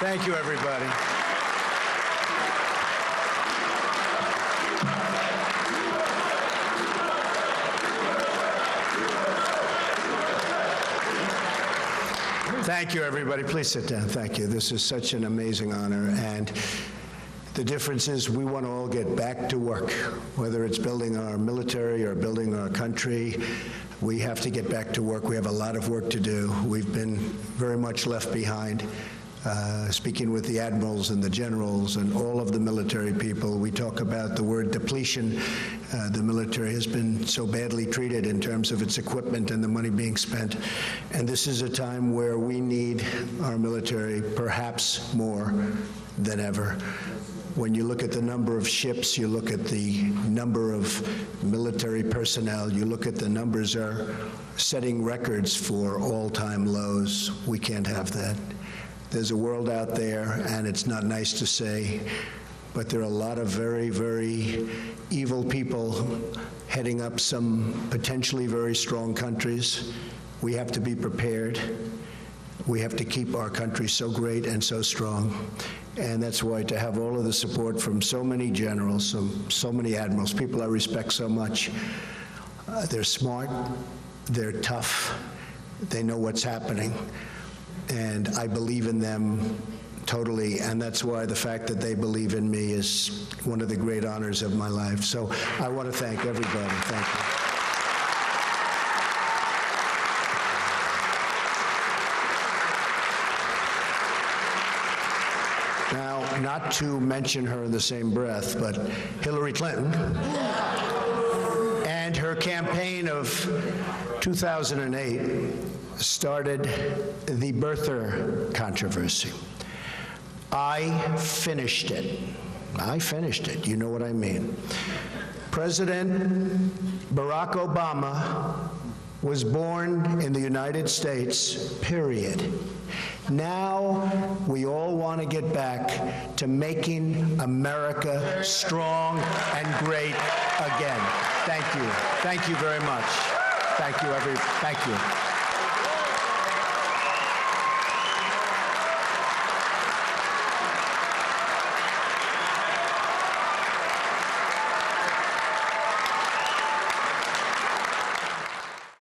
Thank you, everybody. Thank you, everybody. Please sit down. Thank you. This is such an amazing honor, and the difference is we want to all get back to work, whether it's building our military or building our country. We have to get back to work. We have a lot of work to do. We've been very much left behind. Uh, speaking with the admirals and the generals and all of the military people, we talk about the word depletion. Uh, the military has been so badly treated in terms of its equipment and the money being spent. And this is a time where we need our military perhaps more than ever. When you look at the number of ships, you look at the number of military personnel, you look at the numbers are setting records for all-time lows. We can't have that. There's a world out there, and it's not nice to say, but there are a lot of very, very evil people heading up some potentially very strong countries. We have to be prepared. We have to keep our country so great and so strong. And that's why to have all of the support from so many generals, so, so many admirals, people I respect so much, uh, they're smart, they're tough, they know what's happening and I believe in them totally, and that's why the fact that they believe in me is one of the great honors of my life. So I want to thank everybody. Thank you. Now, not to mention her in the same breath, but Hillary Clinton and her campaign of 2008 started the birther controversy. I finished it. I finished it. You know what I mean. President Barack Obama was born in the United States, period. Now we all want to get back to making America strong and great again. Thank you. Thank you very much. Thank you, every. Thank you.